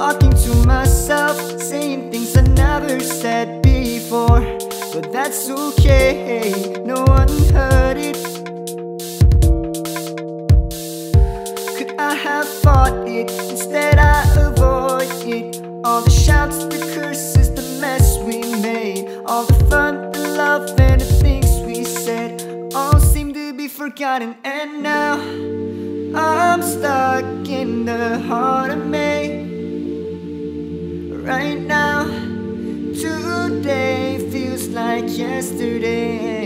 Talking to myself, saying things I never said before. But that's okay, no one heard it. Could I have fought it, instead I avoid it. All the shouts, the curses, the mess we made. All the fun, the love and the things we said All seem to be forgotten. And now I'm stuck in the heart of May. Right now Today feels like yesterday